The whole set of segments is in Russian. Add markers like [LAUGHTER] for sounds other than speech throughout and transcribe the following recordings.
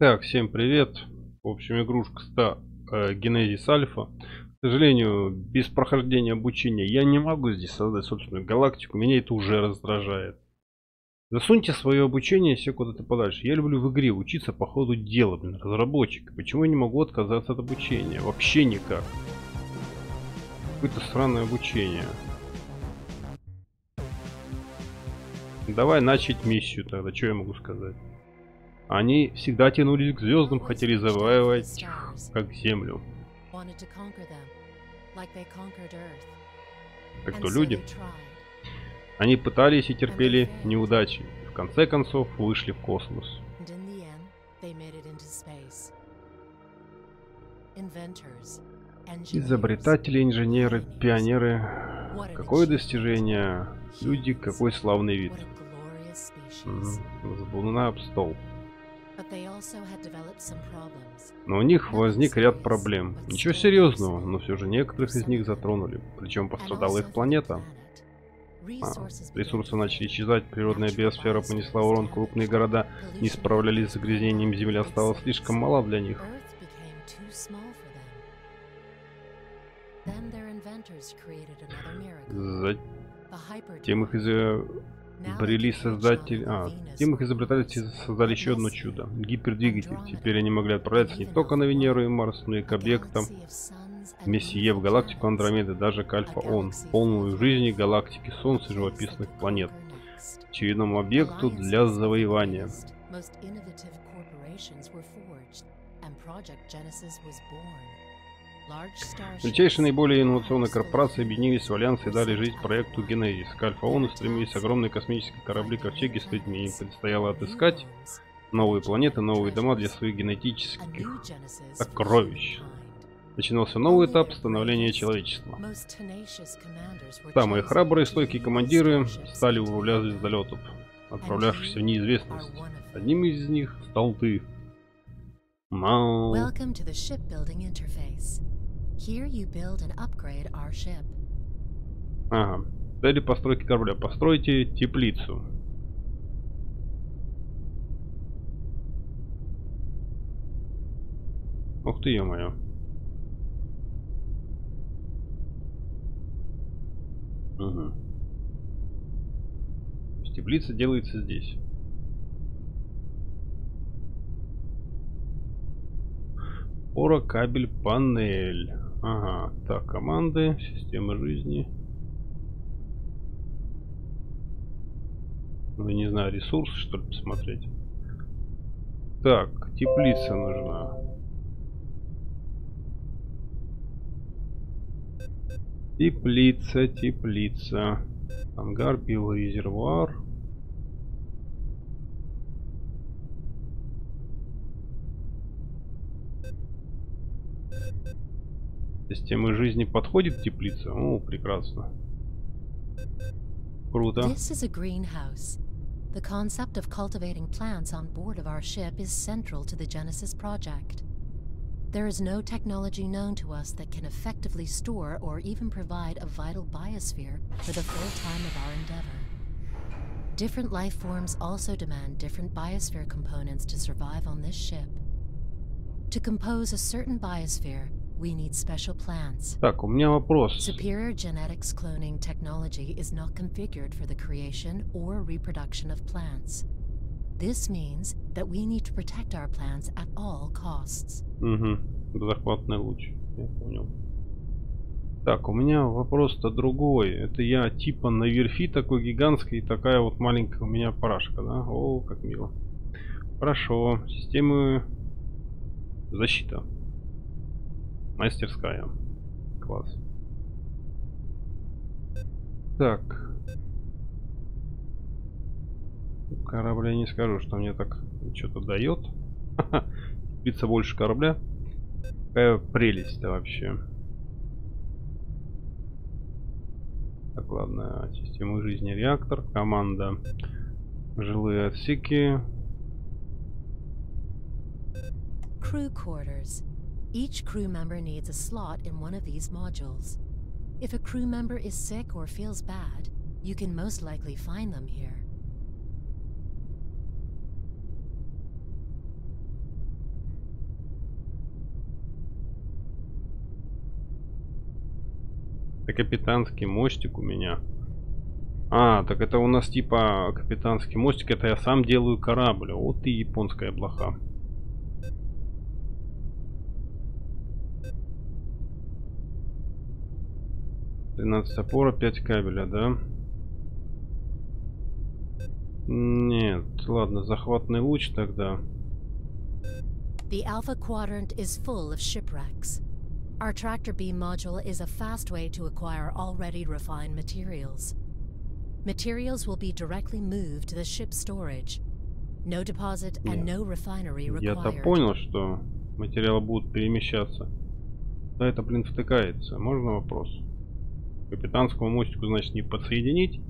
Так, всем привет. В общем, игрушка 100 э, Alpha. К сожалению, без прохождения обучения я не могу здесь создать собственную галактику. Меня это уже раздражает. Засуньте свое обучение все куда-то подальше. Я люблю в игре учиться по ходу дела, блин, разработчик. Почему я не могу отказаться от обучения? Вообще никак. Какое-то странное обучение. Давай начать миссию тогда, что я могу сказать? Они всегда тянулись к звездам, хотели завоевать как землю. Так кто люди? Они пытались и терпели неудачи. В конце концов вышли в космос. Изобретатели, инженеры, пионеры. Какое достижение. Люди, какой славный вид. Сбуна об стол. Но у них возник ряд проблем. Ничего серьезного, но все же некоторых из них затронули. Причем пострадала их планета. А, ресурсы начали исчезать, природная биосфера понесла урон, крупные города не справлялись с загрязнением, Земля стала слишком мала для них. Затем их из Брели создатель... А, тем их изобретатели создали еще одно чудо. Гипердвигатель. Теперь они могли отправляться не только на Венеру и Марс, но и к объектам Мессие в галактику Андромеды, даже к Альфа-Он, полную жизни галактики Солнца и живописных планет. Очередному объекту для завоевания. Величайшие наиболее инновационные корпорации объединились в альянс и дали жизнь проекту Генезис. К Альфа-Ону стремились огромные космические корабли ковчеги с людьми. Им предстояло отыскать новые планеты, новые дома для своих генетических сокровищ. Начинался новый этап становления человечества. Самые храбрые стойкие командиры стали у руля звездолетов, отправлявшихся в неизвестность. Одним из них стал ты. Мау. Here you build and upgrade our ship. Ага. Цели постройки корабля. Постройте теплицу. Ух ты, ё-моё. Угу. Теплица делается здесь. Опора, кабель, панель. Ага, так, команды, система жизни. Ну, не знаю, ресурсы, что ли, посмотреть. Так, теплица нужна. Теплица, теплица. Ангар, биорезервуар. Система жизни подходит теплица? О, прекрасно. Круто. This is a greenhouse. The concept of cultivating plants on board of our ship is central to the Genesis project. There is no technology known to us that can effectively store or even provide a vital biosphere for the full time of our endeavor. Different life forms also demand different biosphere components to survive on this ship. To compose a certain biosphere, We need special plants. Так, у меня вопрос. Superior genetics cloning technology is not configured for the creation or reproduction of plants. This means that we need to protect our plants at all costs. Угу. Захватный луч. Я понял. Так, у меня вопрос-то другой. Это я типа на верфи такой гигантской, и такая вот маленькая у меня парашка, да? О, как мило. Хорошо. Системы защита. Мастерская. Класс. Так. Корабля не скажу, что мне так что-то дает. [LAUGHS] Биться больше корабля. Какая прелесть-то вообще. Так, ладно. Система жизни реактор. Команда. Жилые отсеки. Crew quarters. Each crew member needs a slot in one of these modules. If a crew member is sick or feels bad, you can most likely find them here. Это капитанский мостик у меня. А, так это у нас типа капитанский мостик, это я сам делаю корабль. Вот и японская блоха. Тринадцать опора, пять кабеля, да? Нет, ладно, захватный луч тогда. The Alpha Quadrant is full of shipwrecks. Our tractor beam module is a fast way to acquire already refined materials. Materials will be directly moved to the ship's storage. No deposit and no refinery Я-то required. понял, что материалы будут перемещаться. Да это, блин, втыкается. Можно вопрос? Капитанскому мостику, значит, не подсоединить?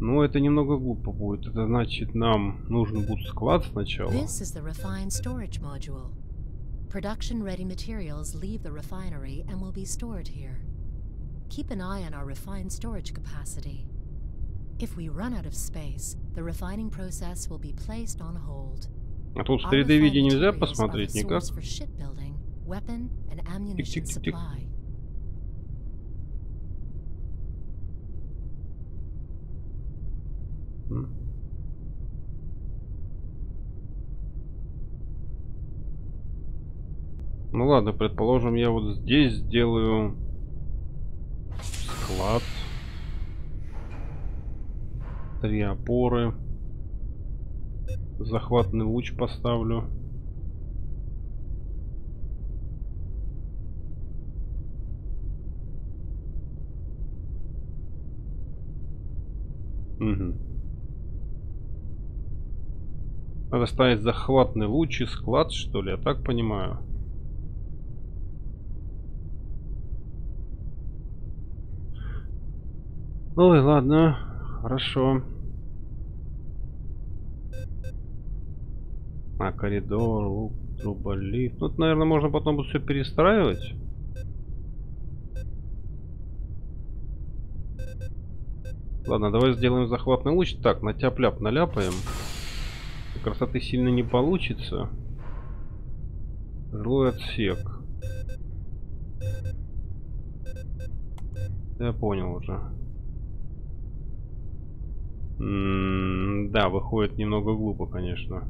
Ну, это немного глупо будет. Это значит, нам нужен будет склад сначала. This is the refined storage module. Production ready materials leave the refinery and will be stored here. Keep an eye on our refined storage capacity. If we run out of space, the refining process will be placed on hold. А тут с Our 3D refined виде нельзя посмотреть никак? source for shipbuilding, weapon, and ammunition Тик-тик-тик-тик. supply. М. Ну ладно, предположим, я вот здесь сделаю склад. Три опоры. Захватный луч поставлю. Угу. Надо ставить захватный луч и склад, что ли, я так понимаю. Ой, ладно, хорошо. А, коридор, лук, труба, лифт. Тут, наверное, можно потом будет все перестраивать. Ладно, давай сделаем захватный луч. Так, на тяп-ляп наляпаем. Красоты сильно не получится. Жилой отсек. Я понял уже. М, да, выходит немного глупо, конечно.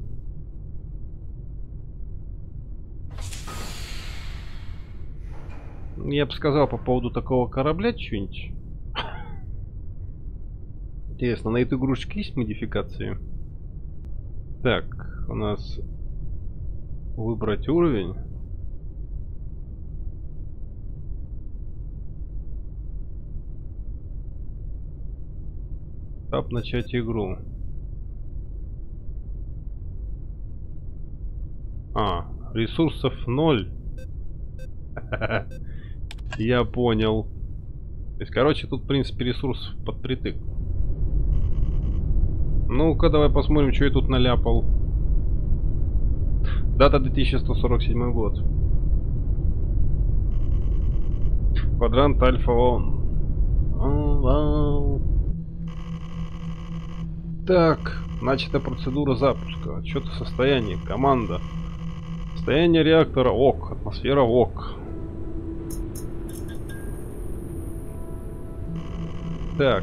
Я бы сказал по поводу такого корабля что-нибудь. Интересно, на эту игрушечку есть модификации? Так, у нас выбрать уровень. Тап начать игру. А, ресурсов ноль. [LAUGHS] Я понял. То есть, короче, тут, в принципе, ресурсов под притык. Ну-ка, давай посмотрим, что я тут наляпал. Дата 2147 год. Квадрант Альфа. О. Так, начата процедура запуска. Отчет о состоянии. Команда. Состояние реактора ОК. Атмосфера ОК. Так.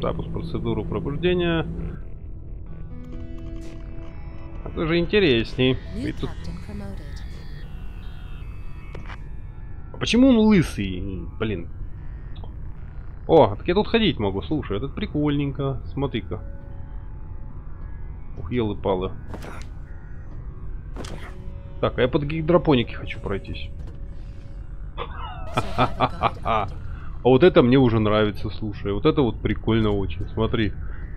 Запуск процедуру пробуждения. Это же интересней. Тут... А почему он лысый? Блин. О, так я тут ходить могу, слушай, это прикольненько. Смотри-ка. Ух, елы-палы. Так, а я под гидропоники хочу пройтись. [LAUGHS] [LAUGHS] А вот это мне уже нравится, слушай. Вот это вот прикольно очень. Смотри.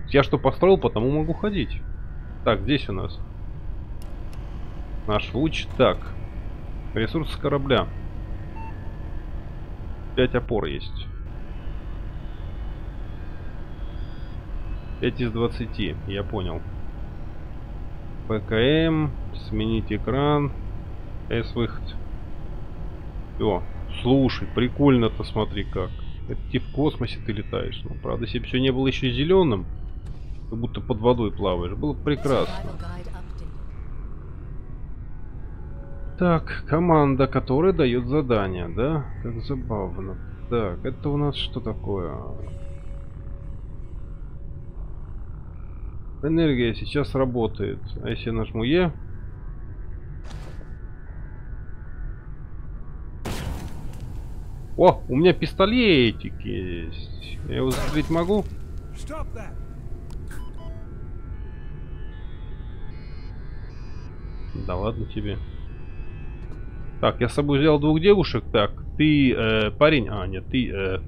Я что построил, потому могу ходить. Так, здесь у нас. Наш луч. Так. Ресурсы корабля. 5 опор есть. 5 из 20. Я понял. ПКМ. Сменить экран. С-выход. О, слушай, прикольно-то смотри как. Это типа в космосе ты летаешь. Ну, правда, если бы все не было еще зеленым, как будто под водой плаваешь, было бы прекрасно. Так, команда, которая дает задание, да? Как забавно. Так, это у нас что такое? Энергия сейчас работает. А если я нажму Е? О, у меня пистолетик есть. Я его застрелить могу? Да ладно тебе. Так, я с собой взял двух девушек. Так, ты э, парень. А, нет, ты... Э...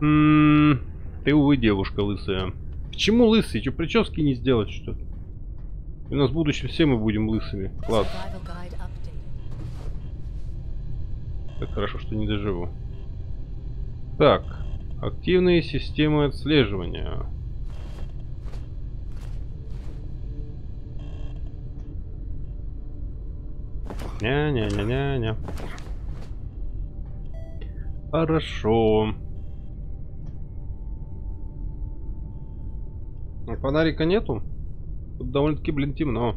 М -м ты, увы, девушка лысая. Почему лысый? Че, прически не сделать, что ли? У нас в будущем все мы будем лысыми. Ладно. Так хорошо, что не доживу. Так. Активные системы отслеживания. Ня-ня-ня-ня-ня. Хорошо. А фонарика нету? Тут довольно-таки, блин, темно.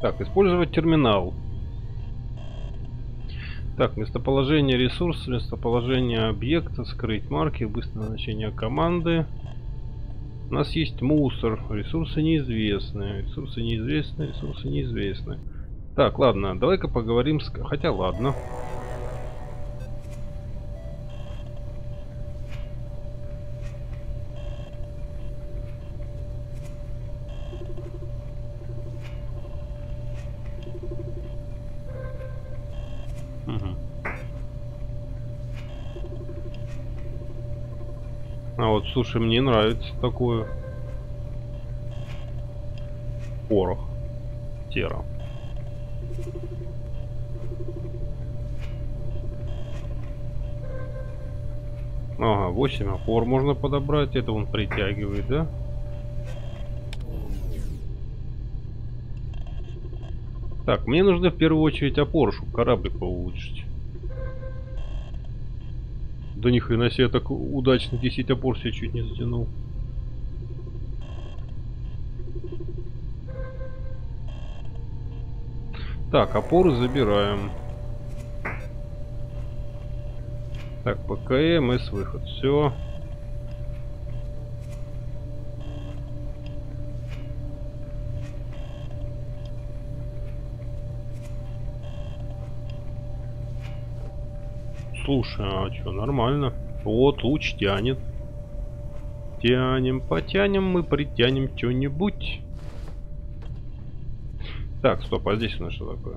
Так, использовать терминал. Так, местоположение ресурса, местоположение объекта, скрыть марки, быстрое назначение команды. У нас есть мусор, ресурсы неизвестны, ресурсы неизвестны, ресурсы неизвестны. Так, ладно, давай-ка поговорим с... Хотя ладно. А вот, слушай, мне нравится такое. Порох. Тера. Ага, 8 опор можно подобрать. Это он притягивает, да? Так, мне нужно в первую очередь опору, чтобы кораблик улучшить. Да ни хрена себе так удачно 10 опор себе чуть не затянул. Так, опоры забираем. Так, ПКМ, С выход. Все. Слушай, а что, нормально. Вот, луч тянет. Тянем, потянем, мы притянем что-нибудь. Так, стоп, а здесь у нас что такое?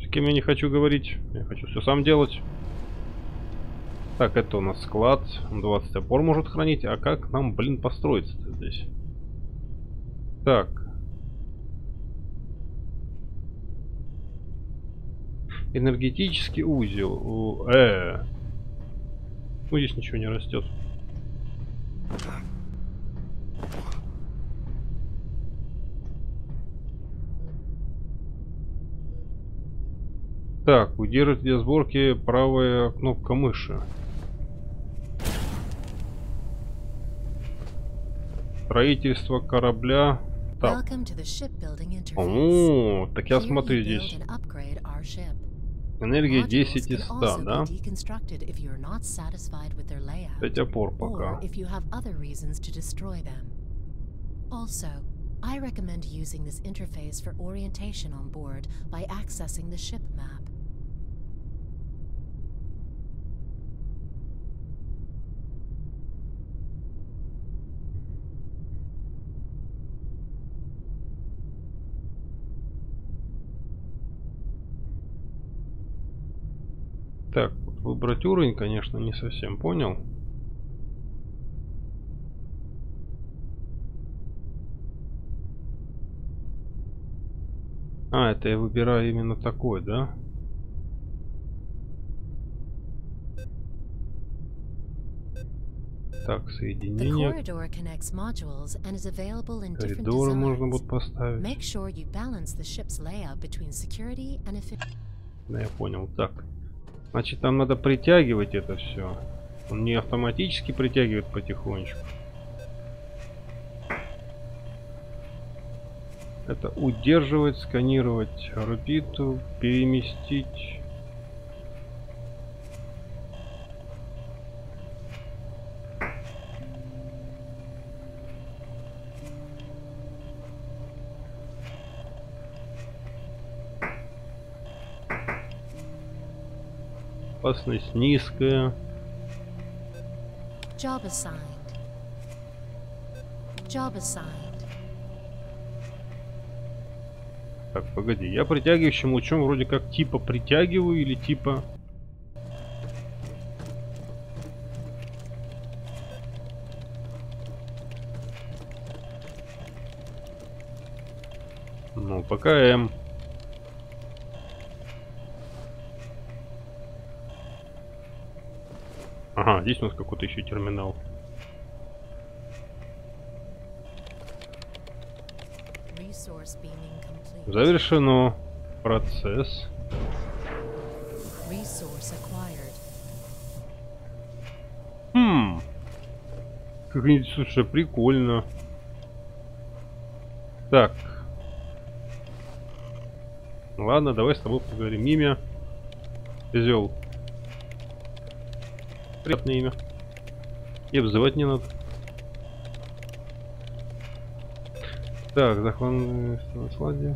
С кем я не хочу говорить. Я хочу все сам делать. Так, это у нас склад. 20 опор может хранить. А как нам, блин, построиться здесь? Так, Энергетический узел. Э. Ну, здесь ничего не растет. Так, удерживать для сборки правая кнопка мыши. Строительство корабля. Так. О, так я смотрю здесь. Энергия 10 из 100, да? 5 опор пока. Also, I recommend using this interface for orientation on board by accessing the ship map. Так, выбрать уровень, конечно, не совсем понял. А, это я выбираю именно такой, да? Так, соединение. Коридоры можно будет поставить. Да, я понял. Так. Значит, там надо притягивать это все. Он не автоматически притягивает потихонечку. Это удерживать, сканировать орбиту, переместить. Опасность низкая. Job assigned. Job assigned. Так, погоди, я притягивающим лучом вроде как типа притягиваю или типа... Ну, пока М. Ага, здесь у нас какой-то еще терминал. Завершено. Процесс. Хм. Как-нибудь, слушай, прикольно. Так. Ладно, давай с тобой поговорим. Имя. Козел. Приятное имя. И обзывать не надо. Так, захват насладие.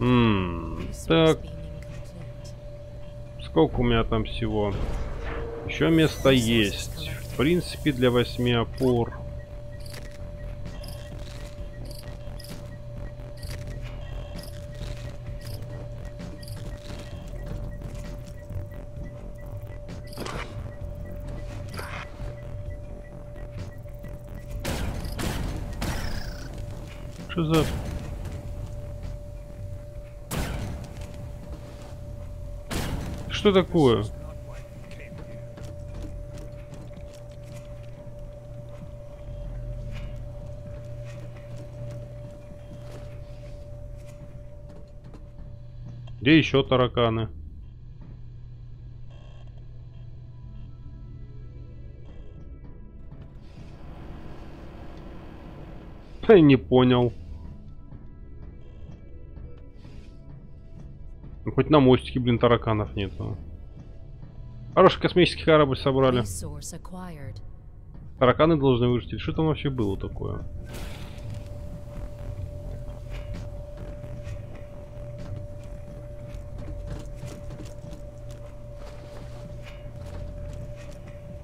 Ммм, так. Сколько у меня там всего? Еще место есть. В принципе, для восьми опор. Что за... Что такое? Где еще тараканы? [LAUGHS] Не понял. Хоть на мостике, блин, тараканов нету. Хороший космический корабль собрали. Тараканы должны выжить. Что там вообще было такое?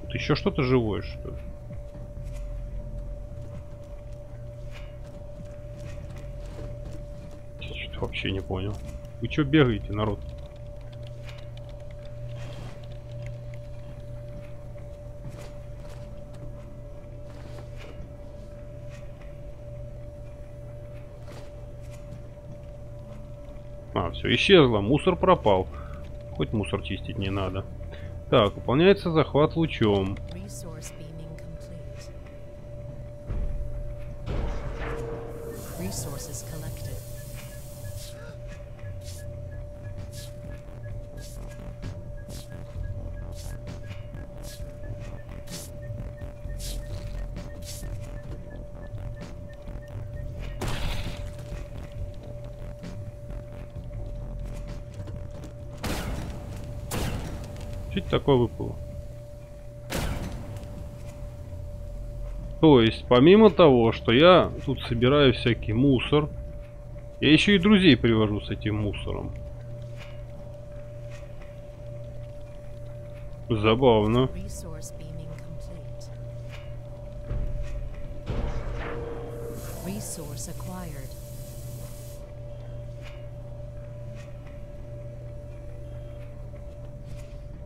Тут еще что-то живое, что ли? Вообще не понял. Вы что бегаете, народ? А, все, исчезло. Мусор пропал. Хоть мусор чистить не надо. Так, выполняется захват лучом. Это такое выпало? То есть, помимо того, что я тут собираю всякий мусор, я еще и друзей привожу с этим мусором. Забавно. Resource acquired.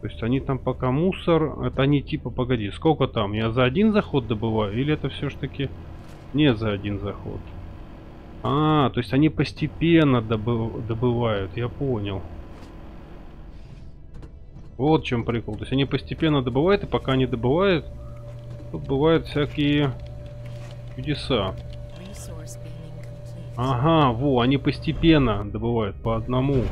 То есть они там пока мусор, это они типа, погоди, сколько там? Я за один заход добываю или это все ж таки не за один заход? А, то есть они постепенно добы- добывают, я понял. Вот в чем прикол. То есть они постепенно добывают, и пока они добывают, тут бывают всякие чудеса. Ага, во, они постепенно добывают по одному.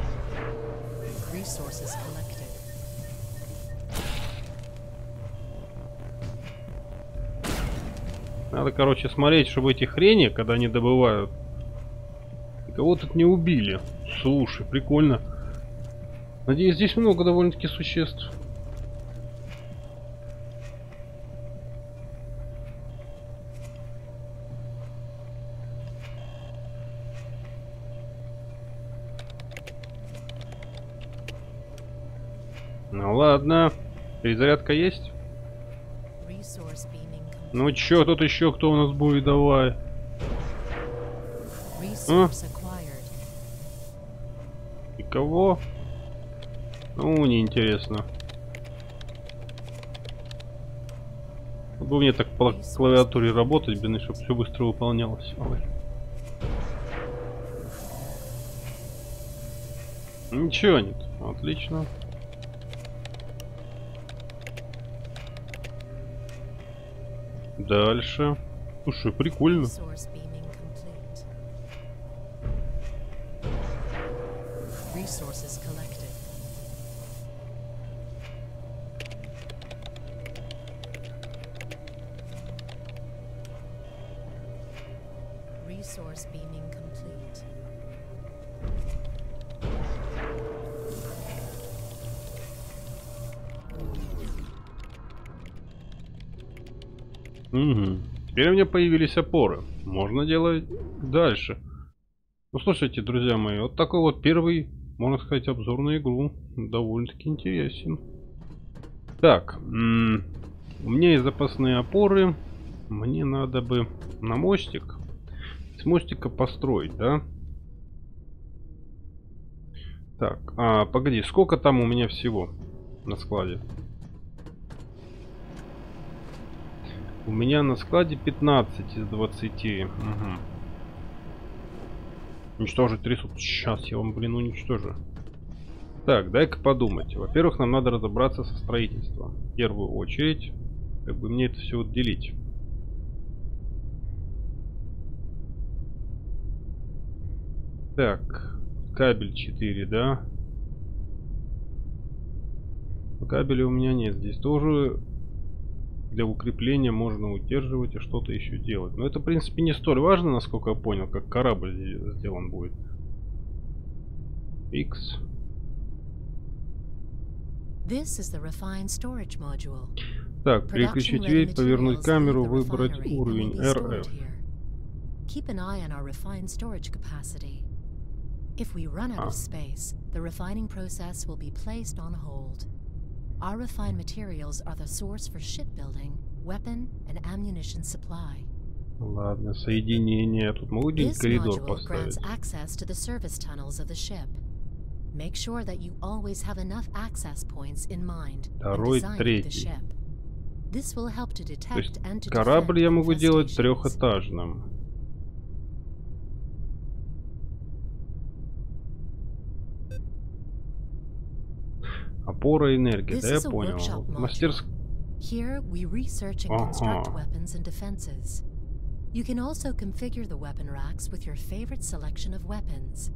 Надо, короче, смотреть, чтобы эти хрени, когда они добывают, кого тут не убили. Слушай, прикольно. Надеюсь, здесь много довольно-таки существ. Ну ладно. Перезарядка есть? Ну чё, тут еще кто у нас будет, давай. Acquired. И кого? Ну, неинтересно. Бы мне так по клавиатуре работать, блин, чтобы все быстро выполнялось. Ой. Ничего нет. Отлично. Дальше. Слушай, прикольно. Меня появились опоры. Можно делать дальше. Ну, слушайте, друзья мои, вот такой вот первый, можно сказать, обзор на игру. Довольно-таки интересен. Так, у меня есть запасные опоры. Мне надо бы на мостик. С мостика построить, да? Так, а, погоди, сколько там у меня всего на складе? У меня на складе 15 из 20. Угу. Уничтожить ресурс. Сейчас я вам, блин, уничтожу. Так, дай-ка подумать. Во-первых, нам надо разобраться со строительством. В первую очередь, как бы мне это все отделить. Так, кабель 4, да? Кабеля у меня нет. Здесь тоже для укрепления можно удерживать и что-то еще делать. Но это, в принципе, не столь важно, насколько я понял, как корабль сделан будет. X. This is the refined storage module. Так, переключить дверь, повернуть камеру, выбрать уровень RF. Keep an eye on our refined storage capacity. If we run out Ah. of space, the refining process will be placed on hold. Our refined materials are the source for shipbuilding, weapon, and ammunition supply. Ладно, соединение. Тут могу где-нибудь This коридор module поставить? grants access to the service tunnels of the ship. Make sure that you always have enough access points in mind when Второй, designing the третий. ship. This will help to То есть detect and to корабль я defend могу делать infestations. трехэтажным. Опора энергии, да я понял. Мастерск... Here, we research and construct Uh-huh. weapons and defenses. You can also configure the weapon racks with your favorite selection of weapons.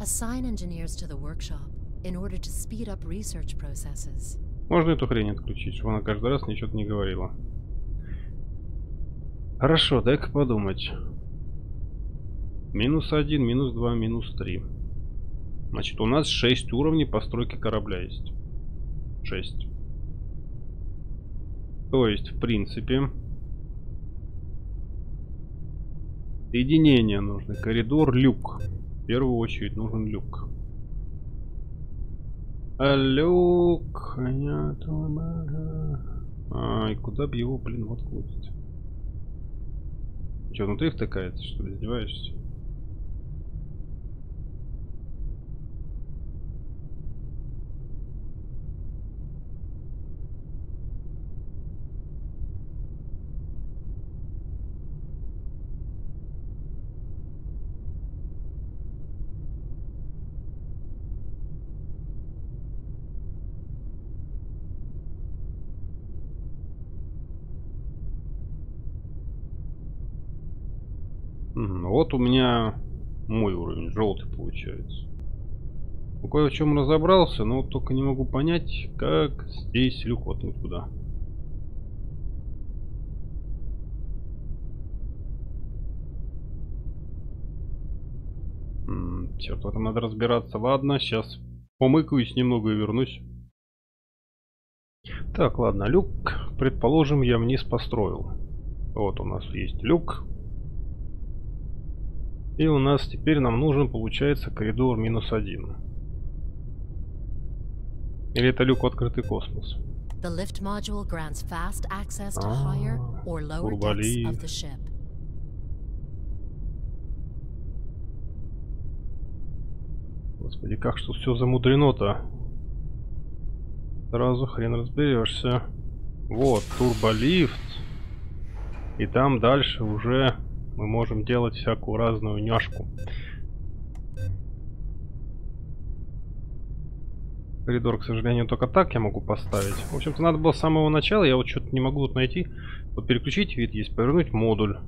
Assign engineers to the workshop in order to speed up research processes. Можно эту хрень отключить, чтобы она каждый раз ничего не говорила. Хорошо, дай-ка подумать. Минус один, минус два, минус три. Значит, у нас 6 уровней постройки корабля есть. 6. То есть, в принципе... Соединение нужно. Коридор, люк. В первую очередь нужен люк. А люк... Ай, куда бы его, блин, воткнуть? Че, внутри втыкается, что ли? Издеваешься? Вот у меня Мой уровень, желтый получается. Ну, кое в чем разобрался, но только не могу понять, как здесь люк воткнуть куда. Черт, в этом надо разбираться. Ладно, сейчас помыкаюсь немного и вернусь. Так, ладно, люк, предположим, я вниз построил. Вот у нас есть люк. И у нас теперь нам нужен, получается, коридор минус один. Или это люк в открытый космос? The lift module grants fast access to higher or lower decks of the ship. Господи, как что все замудрено-то? Сразу хрен разберешься. Вот, турболифт. И там дальше уже мы можем делать всякую разную няшку. Коридор, к сожалению, только так я могу поставить. В общем-то, надо было с самого начала. Я вот что-то не могу тут найти. Вот переключить вид есть, повернуть модуль.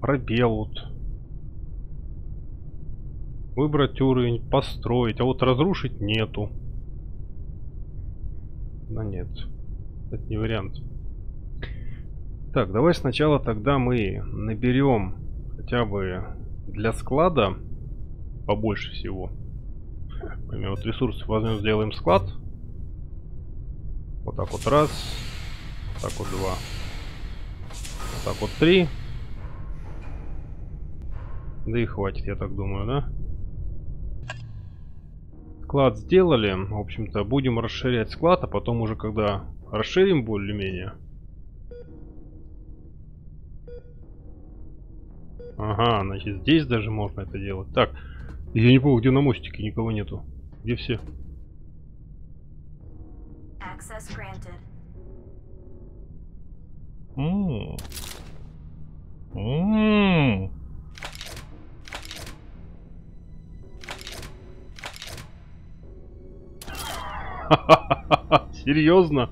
Пробел вот. Выбрать уровень, построить. А вот разрушить нету. Да нет. Это не вариант. Так, давай сначала тогда мы наберем хотя бы для склада побольше всего. Например, вот ресурсы возьмем, сделаем склад. Вот так вот раз. Вот так вот два. Вот так вот три. Да и хватит, я так думаю, да? Склад сделали. В общем-то, будем расширять склад, а потом уже когда расширим более-менее. Ага, значит здесь даже можно это делать. Так, я не помню, где на мостике никого нету. Где все? Ммм. Ммм. [LAUGHS] Серьезно?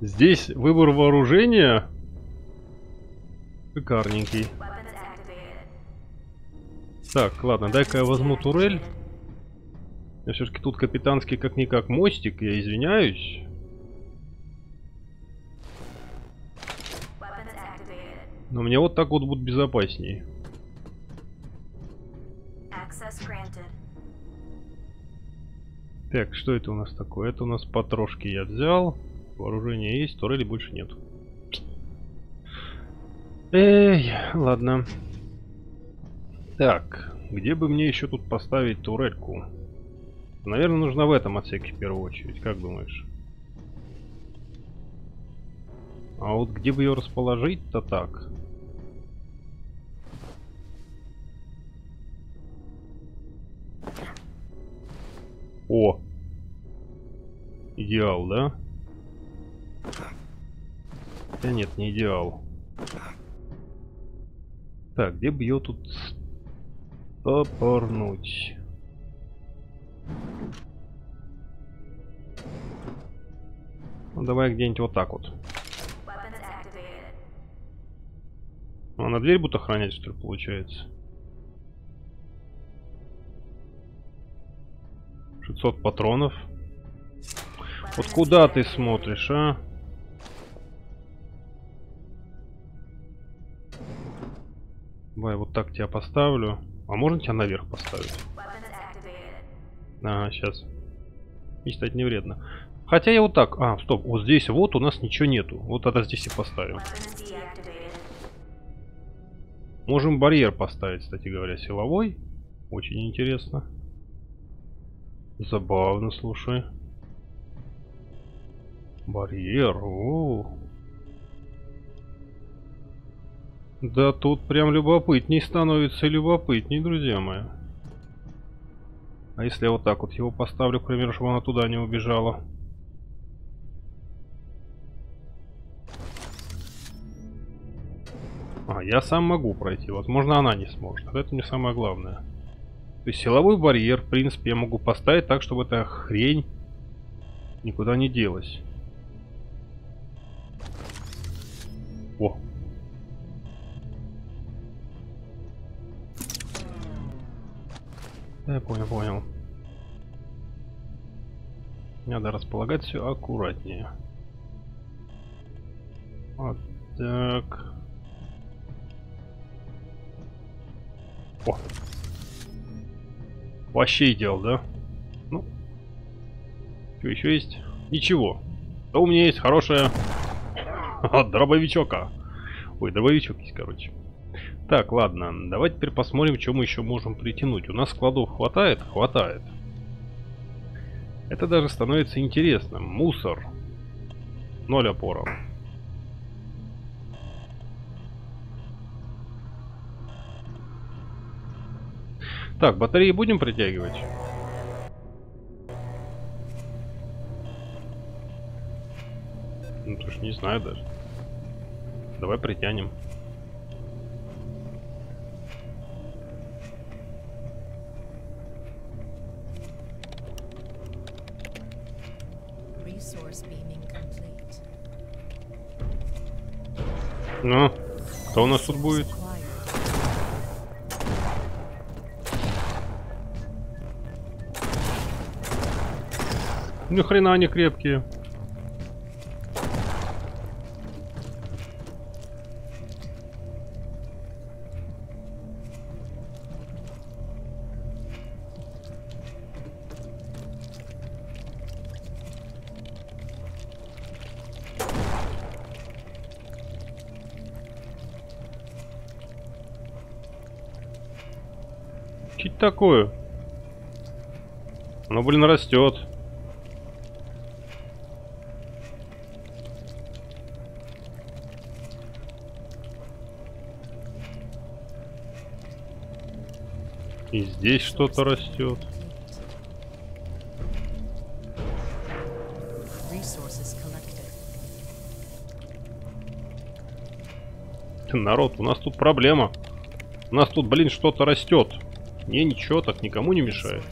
Здесь выбор вооружения шикарненький. Так, ладно, дай-ка я возьму турель. Я все-таки тут капитанский как-никак мостик, я извиняюсь. Но мне вот так вот будет безопаснее. Так, что это у нас такое? Это у нас потрошки я взял. Вооружение есть, турели больше нет. Эй, ладно. Так, где бы мне еще тут поставить турельку? Наверное, нужно в этом отсеке в первую очередь, как думаешь? А вот где бы ее расположить-то так? О! Идеал, да? Да нет, не идеал. Так, где бы ее тут Топорнуть. Ну, давай где-нибудь вот так вот. Ну, она дверь будет охранять, что ли, получается? 600 патронов. Вот куда ты смотришь, а? Давай вот так тебя поставлю. А можно тебя наверх поставить? Ага, сейчас. Мечтать не вредно. Хотя я вот так... А, стоп. Вот здесь вот у нас ничего нету. Вот тогда здесь и поставим. Можем барьер поставить, кстати говоря, силовой. Очень интересно. Забавно, слушай. Барьер. О Да тут прям любопытней становится любопытней, друзья мои. А если я вот так вот его поставлю, к примеру, чтобы она туда не убежала? А, я сам могу пройти. Возможно, она не сможет. Это не самое главное. То есть силовой барьер, в принципе, я могу поставить так, чтобы эта хрень никуда не делась. О, я понял, понял. Надо располагать все аккуратнее. Вот так. О. Вообще идеал, да? Ну. Что еще есть? Ничего. Да у меня есть хорошая... [LAUGHS] дробовичока. Ой, дробовичок есть, короче. Так, ладно. Давайте теперь посмотрим, что мы еще можем притянуть. У нас складов хватает? Хватает. Это даже становится интересным. Мусор. Ноль опоров. Так, батареи будем притягивать? Ну, то не знаю даже. Давай притянем. Ну, кто у нас тут будет? Ни хрена они крепкие. Такое? Оно, блин, растет. И здесь что-то растет. Народ, у нас тут проблема. У нас тут, блин, что-то растет. Не, ничего, так никому не мешает.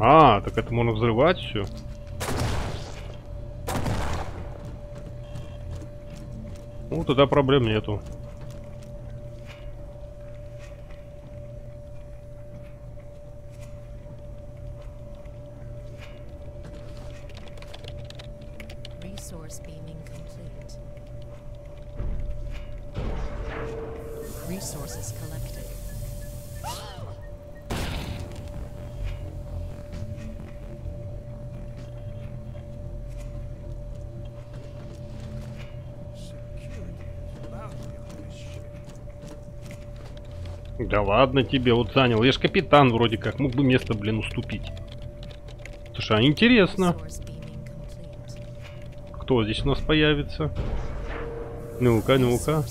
А, так это можно взрывать все. Ну, тогда проблем нету. Да ладно тебе, вот занял. Я ж капитан вроде как, мог бы место, блин, уступить. Слушай, а интересно. Кто здесь у нас появится? Ну-ка, ну-ка.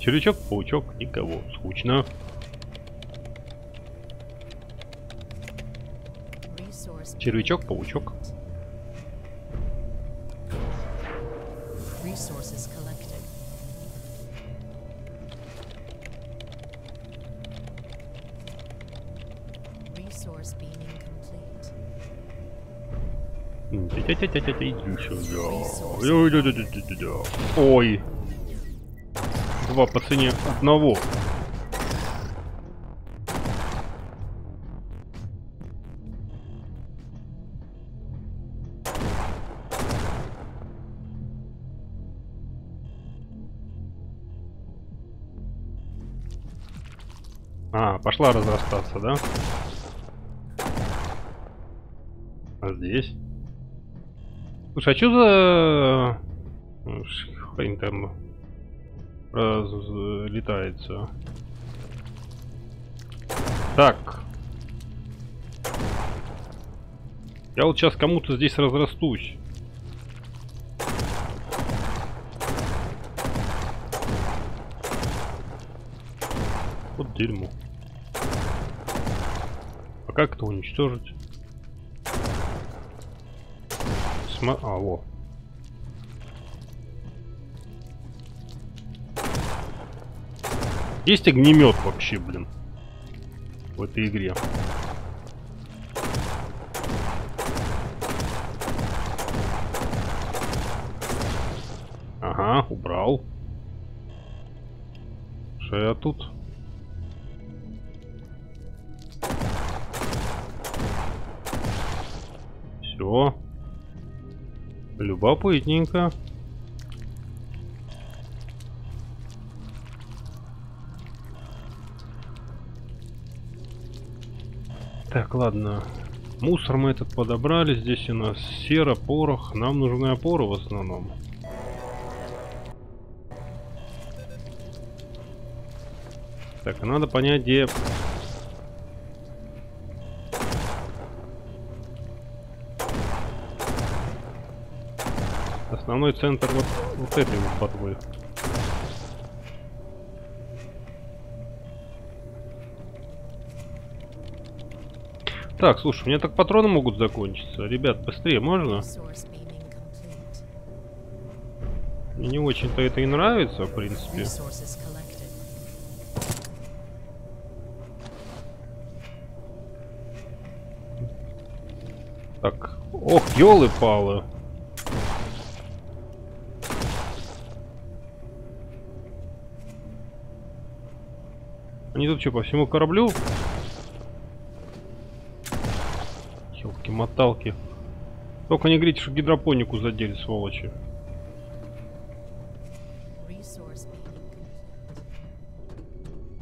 Червячок, паучок, никого. Скучно. Червячок, паучок. Ой. Два по цене одного. А, пошла разрастаться, да? А здесь? Слушай, а что за... Хрень там разлетается? Так. Я вот сейчас кому-то здесь разрастусь. Вот дерьмо. А как это уничтожить? Сма... А, во. Есть огнемет вообще, блин. в этой игре. Ага, убрал. Что я тут? Любопытненько. Так, ладно. Мусор мы этот подобрали. Здесь у нас сера, порох. Нам нужны опоры в основном. Так, надо понять, где... Основной центр вот, вот этой вот ботвы. Так, слушай, у меня так патроны могут закончиться. Ребят, быстрее можно? Мне не очень-то это и нравится, в принципе. Так, ох, елы-палы. Они тут что, по всему кораблю? Елки-моталки. Только не говорите, что гидропонику задели, сволочи.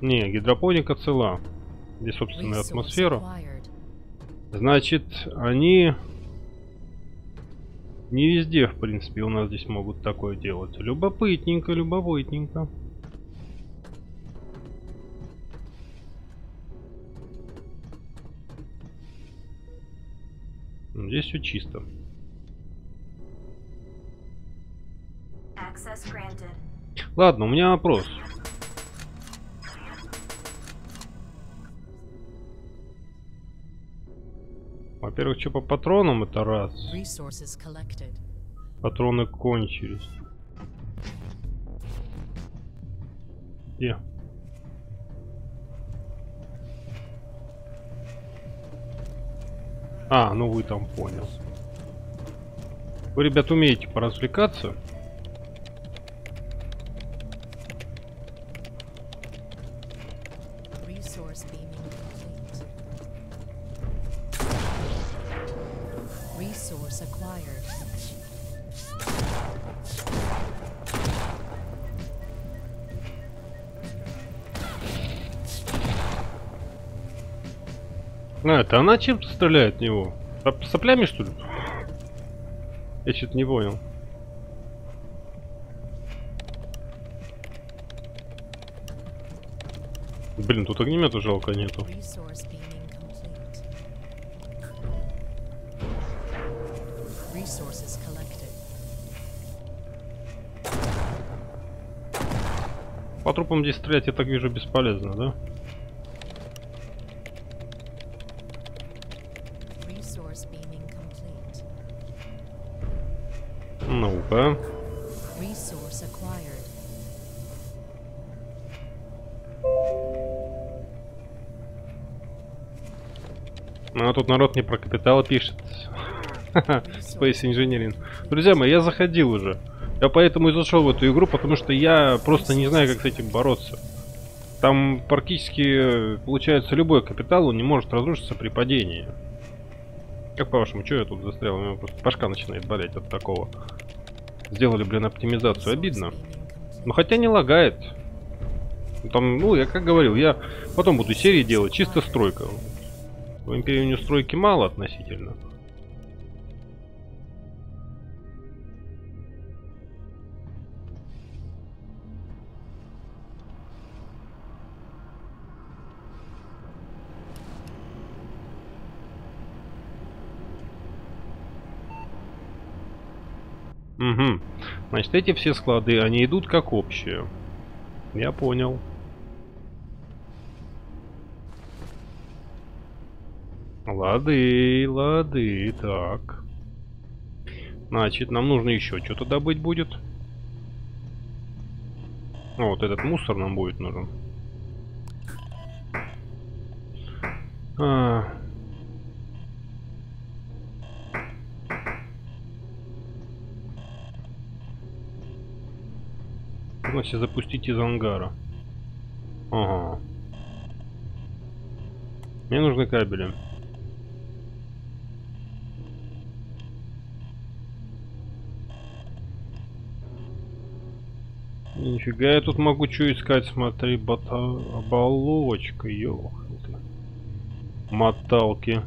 Не, гидропоника цела. Здесь собственная атмосфера. Значит, они не везде, в принципе, у нас здесь могут такое делать. Любопытненько, любопытненько. Здесь все чисто. Access granted. Ладно, у меня вопрос. Во-первых, что по патронам это раз. Патроны кончились. Где? А, ну вы там понял. Вы, ребят, умеете поразвлекаться? Resource acquired. А, это она чем-то стреляет в него? Соп- Соплями, что ли? Я что-то не понял. Блин, тут огнемета жалко нету. По трупам здесь стрелять, я так вижу, бесполезно, да? Тут народ не про капитал пишет. Space Engineering. Друзья мои, я заходил уже. Я поэтому и зашел в эту игру, потому что я просто не знаю, как с этим бороться. Там практически, получается, любой капитал, он не может разрушиться при падении. Как по-вашему, что я тут застрял? У меня просто башка начинает болеть от такого. Сделали, блин, оптимизацию. Обидно. Complete. Ну хотя не лагает. Там, ну, я как говорил, я потом буду серии делать, чисто стройка. В Империи у нее стройки мало относительно. Угу. Значит, эти все склады, они идут как общие. Я понял. Лады, лады, так. Значит, нам нужно еще что-то добыть будет. Вот этот мусор нам будет нужен. А. Значит, запустить из ангара. Ага. Мне нужны кабели. Нифига я тут могу что искать, смотри, бота... оболочка, ёлка. Моталки.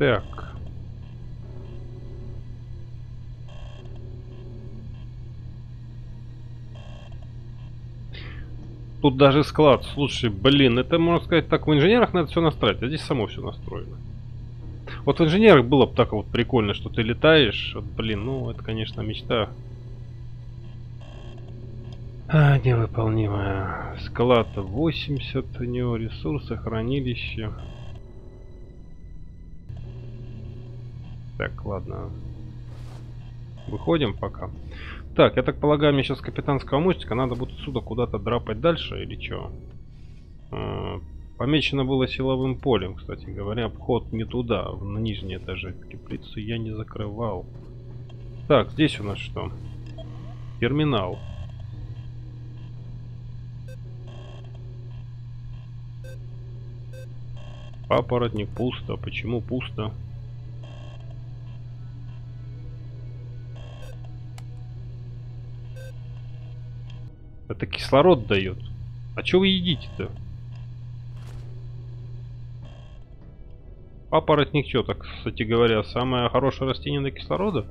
Так. Тут даже склад. Слушай, блин, это можно сказать так, в инженерах надо все настроить, а здесь само все настроено. Вот в инженерах было бы так вот прикольно, что ты летаешь. Вот, блин, ну это, конечно, мечта. А, невыполнимая. Склад 80 у него, ресурсы, хранилище. Так, ладно. Выходим пока. Так, я так полагаю, мне сейчас капитанского мостика надо будет отсюда куда-то драпать дальше или что? А, помечено было силовым полем, кстати говоря. Обход не туда, на нижние этажи. Теплицу я не закрывал. Так, здесь у нас что? Терминал. Папоротник пусто. Почему пусто? Это кислород дает. А что вы едите-то? Папоротник что, так, кстати говоря, самое хорошее растение для кислорода?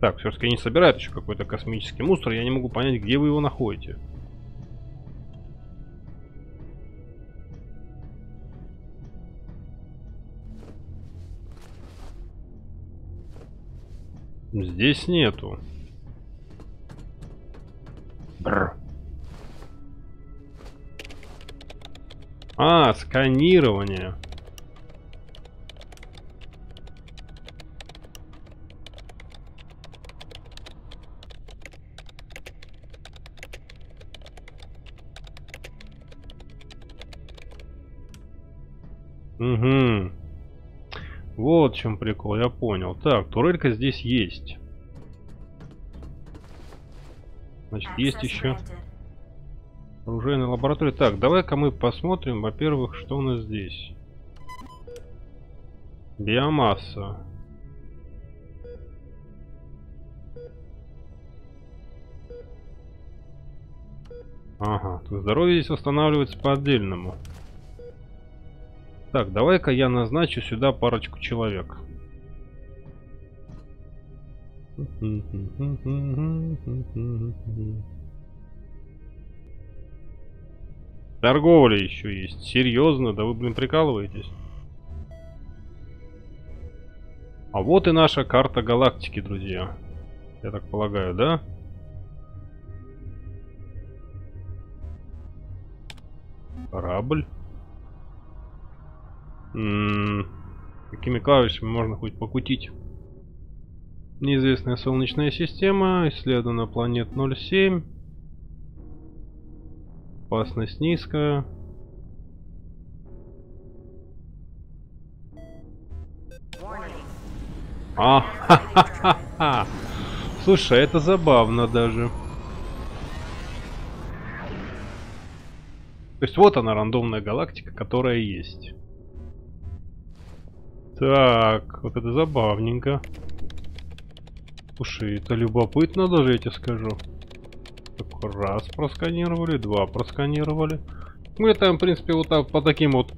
Так, все-таки они собирают еще какой-то космический мусор. Я не могу понять, где вы его находите. Здесь нету. Бррр. А, сканирование. Угу. Вот в чем прикол, я понял. Так, турелька здесь есть. Значит, есть еще оружейная лаборатория. Так, давай-ка мы посмотрим, во-первых, что у нас здесь. Биомасса. Ага, здоровье здесь восстанавливается по отдельному. Так, давай-ка я назначу сюда парочку человек. Торговля еще есть. Серьезно? Да вы, блин, прикалываетесь? А вот и наша карта галактики, друзья. Я так полагаю, да? Корабль. Какими клавишами можно хоть покутить? Неизвестная солнечная система, исследована планет 07. Опасность низкая. А, ха -ха -ха Слушай, это забавно даже. То есть вот она, рандомная галактика, которая есть. Так, вот это забавненько. Слушай, это любопытно даже, я тебе скажу. Так, раз просканировали, два просканировали. Мы там, в принципе, вот так, по таким вот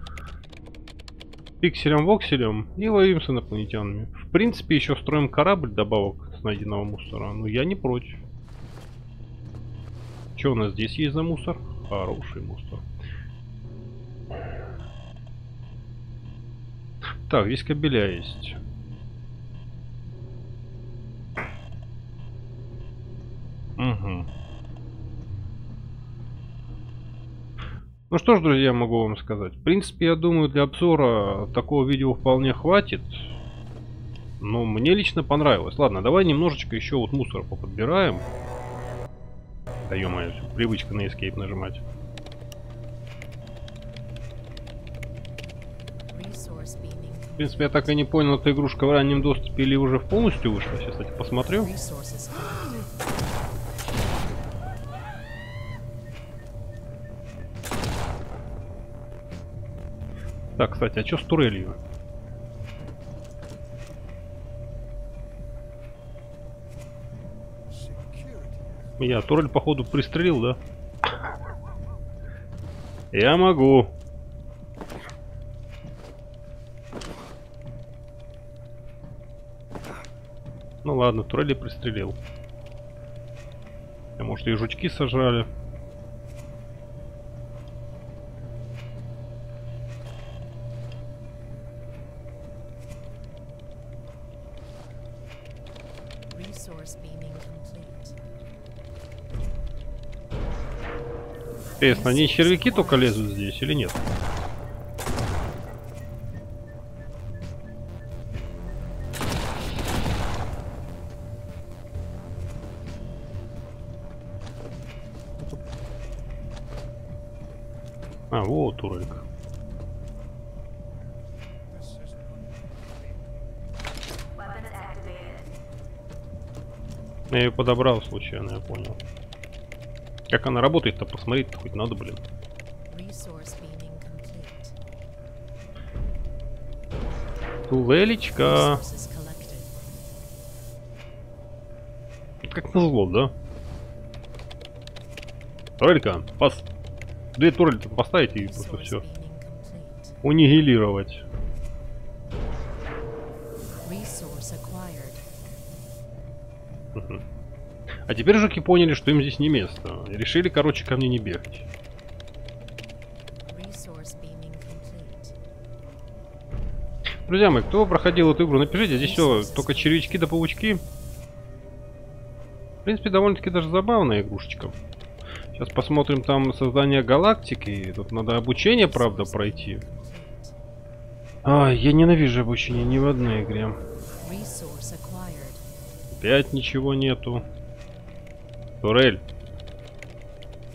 пикселям-вокселям и ловим с инопланетянами. В принципе, еще строим корабль добавок с найденного мусора. Но я не против. Что у нас здесь есть за мусор? Хороший мусор. Так, здесь кабеля есть. Угу. Ну что ж, друзья, могу вам сказать. В принципе, я думаю, для обзора такого видео вполне хватит. Но мне лично понравилось. Ладно, давай немножечко еще вот мусор поподбираем. Да ё привычка на escape нажимать. В принципе, я так и не понял, эта игрушка в раннем доступе или уже полностью вышла. Сейчас, кстати, посмотрю. Так, кстати, а что с турелью? Я турель, походу, пристрелил, да? Я могу. Ладно, турели пристрелил. А может и жучки сожрали. Интересно, они червяки только лезут здесь или нет? Подобрал случайно, я понял. Как она работает-то, посмотреть-то хоть надо, блин. Тулелечка. Как назло, да? Турелька, пос... Две турели поставить и просто все. Унигилировать. А теперь жуки поняли, что им здесь не место. И решили, короче, ко мне не бегать. Друзья мои, кто проходил эту игру, напишите. Здесь все, только червячки да паучки. В принципе, довольно-таки даже забавная игрушечка. Сейчас посмотрим там создание галактики. Тут надо обучение, правда, пройти. А, я ненавижу обучение ни в одной игре. Опять ничего нету. Турель.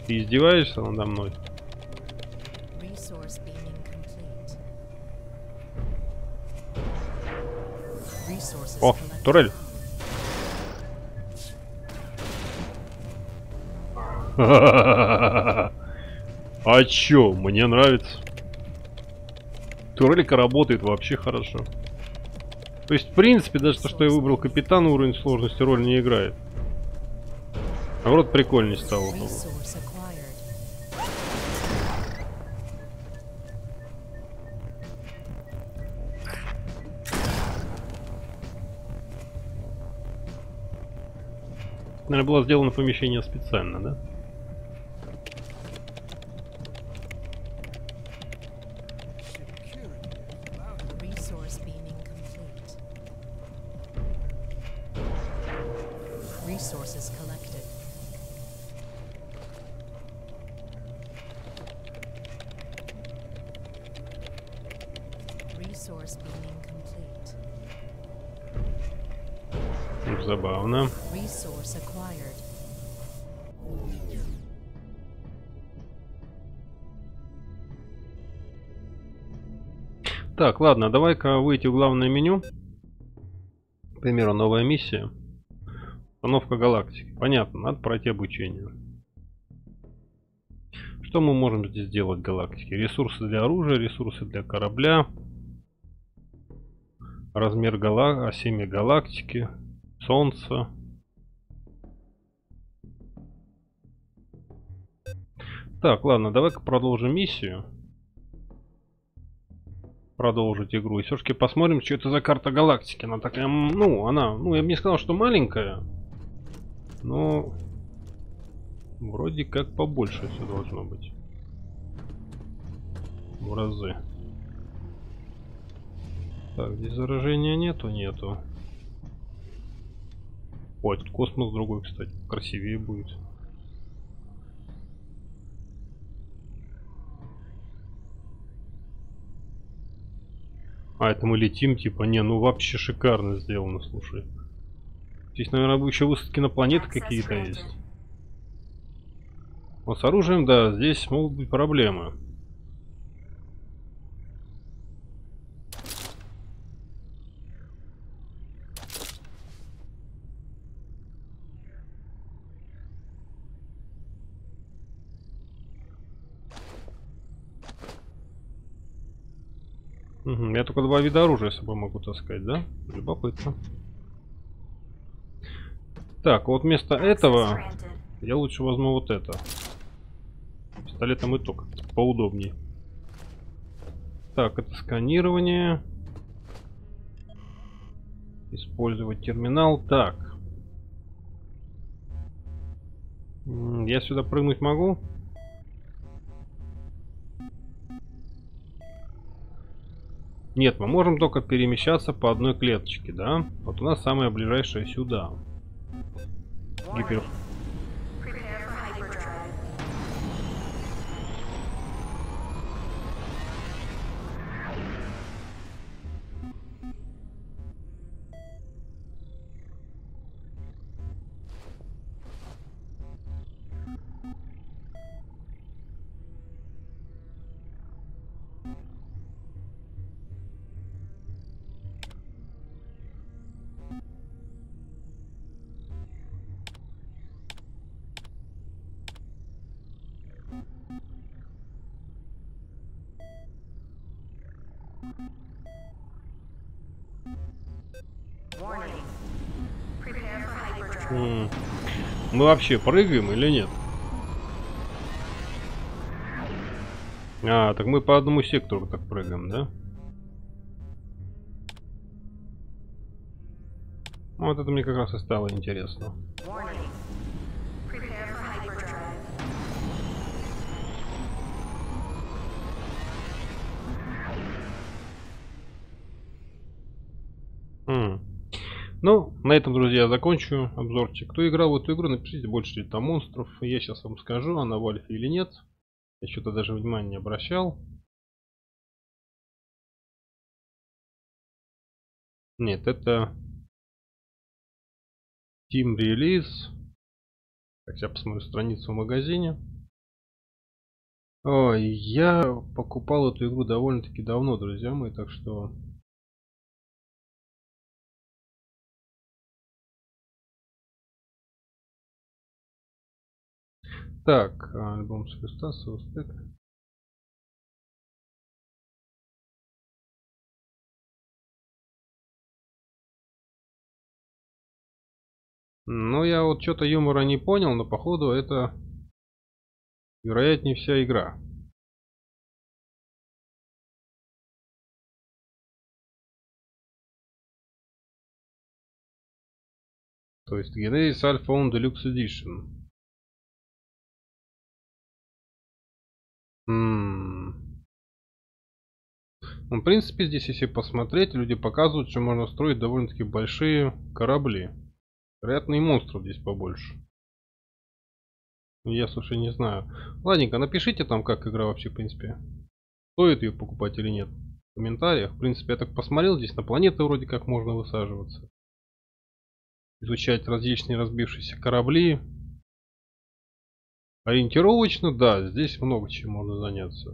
Ты издеваешься надо мной? О, турель. [LAUGHS] А чё, мне нравится. Турелька работает вообще хорошо. То есть, в принципе, даже то, что я выбрал капитан, уровень сложности роль не играет. Наоборот, прикольнее стало. Наверное, было сделано помещение специально, да? Так, ладно, давай-ка выйти в главное меню. К примеру, новая миссия. Установка галактики. Понятно, надо пройти обучение. Что мы можем здесь сделать в галактике? Ресурсы для оружия, ресурсы для корабля. Размер гала... осеми галактики. Солнце. Так, ладно, давай-ка продолжим миссию. Продолжить игру. И все-таки посмотрим, что это за карта галактики. Она такая, ну, она, ну, я бы не сказал, что маленькая. Но Вроде как побольше все должно быть. В разы. Так, здесь заражения нету, нету. Ой, тут космос другой, кстати. Красивее будет. А, это мы летим, типа, не, ну вообще шикарно сделано, слушай. Здесь, наверное, еще высадки на планеты какие-то есть. Вот с оружием, да, здесь могут быть проблемы. Только два вида оружия с собой могу таскать, да? Любопытно. Так, вот вместо этого я лучше возьму вот это. Пистолетом и только поудобнее. Так, это сканирование. Использовать терминал. Так. Я сюда прыгнуть могу? Нет, мы можем только перемещаться по одной клеточке, да? Вот у нас самая ближайшая сюда. Гипер... Мы вообще прыгаем или нет? А, так мы по одному сектору так прыгаем, да? Вот это мне как раз и стало интересно. На этом, друзья, закончу обзорчик. Кто играл в эту игру, напишите, больше ли там монстров. Я сейчас вам скажу, она в альфе или нет. Я что-то даже внимания не обращал. Нет, это Team Release. Так, я посмотрю страницу в магазине. Ой, я покупал эту игру довольно-таки давно, друзья мои, так что Так, альбом с листа, стек. Ну, я вот что-то юмора не понял, но походу это вероятнее вся игра. То есть Genesis Alpha On Deluxe Edition. Ну, в принципе, здесь, если посмотреть, люди показывают, что можно строить довольно-таки большие корабли. Вероятно, и монстров здесь побольше. Я, слушай, не знаю. Ладненько, напишите там, как игра вообще, в принципе. Стоит ее покупать или нет. В комментариях. В принципе, я так посмотрел, здесь на планеты вроде как можно высаживаться. Изучать различные разбившиеся корабли. Ориентировочно, да, здесь много чем можно заняться.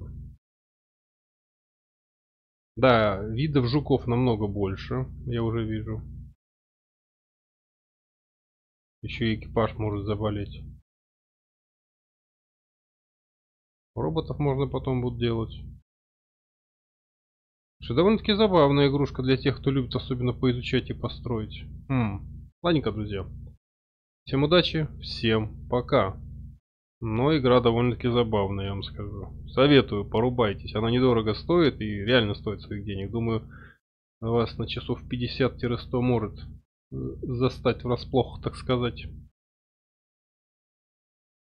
Да, видов жуков намного больше, я уже вижу. Еще и экипаж может заболеть. Роботов можно потом будет делать. Что довольно-таки забавная игрушка для тех, кто любит особенно поизучать и построить. Хм. Ладненько, друзья. Всем удачи, всем пока. Но игра довольно-таки забавная, я вам скажу. Советую, порубайтесь. Она недорого стоит и реально стоит своих денег. Думаю, вас на часов 50-100 может застать врасплох, так сказать.